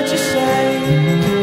What you say?